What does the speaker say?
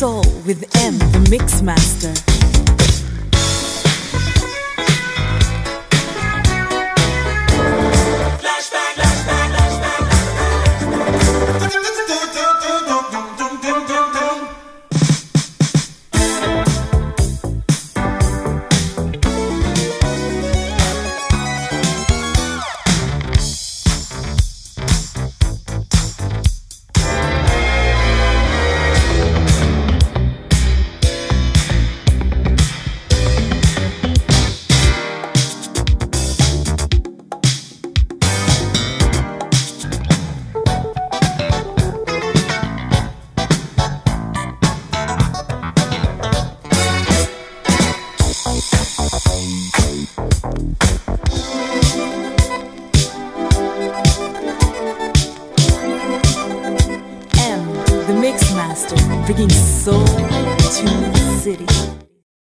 soul with M, the mix master. M, the mix master, bringing soul to the city.